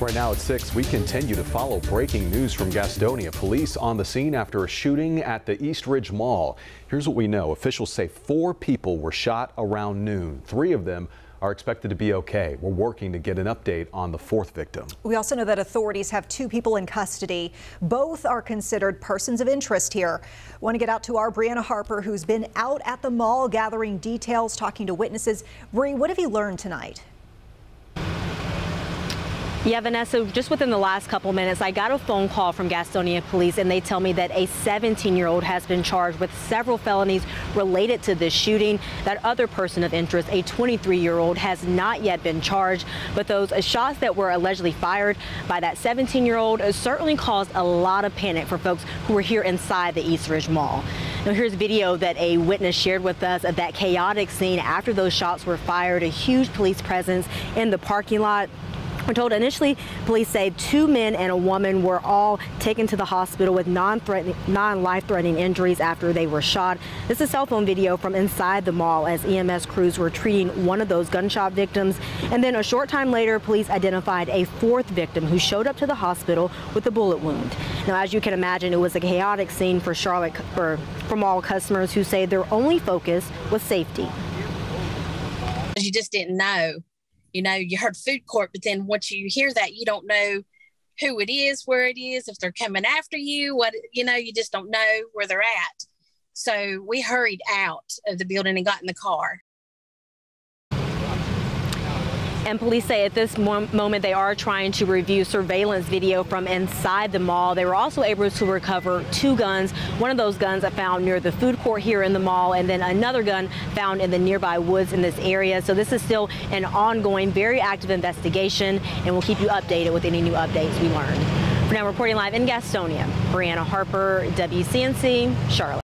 Right now at 6, we continue to follow breaking news from Gastonia. Police on the scene after a shooting at the Eastridge Mall. Here's what we know. Officials say four people were shot around noon. Three of them are expected to be okay. We're working to get an update on the fourth victim. We also know that authorities have two people in custody. Both are considered persons of interest here. Want to get out to our Briana Harper, who's been out at the mall gathering details, talking to witnesses. Bri, what have you learned tonight? Yeah, Vanessa, just within the last couple minutes, I got a phone call from Gastonia police and they tell me that a 17 year old has been charged with several felonies related to this shooting. That other person of interest, a 23 year old, has not yet been charged. But those shots that were allegedly fired by that 17 year old certainly caused a lot of panic for folks who were here inside the Eastridge Mall. Now, here's video that a witness shared with us of that chaotic scene after those shots were fired, a huge police presence in the parking lot. We're told initially police say two men and a woman were all taken to the hospital with non-life-threatening injuries after they were shot. This is cell phone video from inside the mall as EMS crews were treating one of those gunshot victims. And then a short time later, police identified a fourth victim who showed up to the hospital with a bullet wound. Now, as you can imagine, it was a chaotic scene for Charlotte for, for mall customers who say their only focus was safety. You just didn't know you know you heard food court but then once you hear that you don't know who it is where it is if they're coming after you what you know you just don't know where they're at. So we hurried out of the building and got in the car And police say at this moment they are trying to review surveillance video from inside the mall. They were also able to recover two guns. One of those guns I found near the food court here in the mall, and then another gun found in the nearby woods in this area. So this is still an ongoing, very active investigation, and we'll keep you updated with any new updates we learn. For now, reporting live in Gastonia, Briana Harper, WCNC, Charlotte.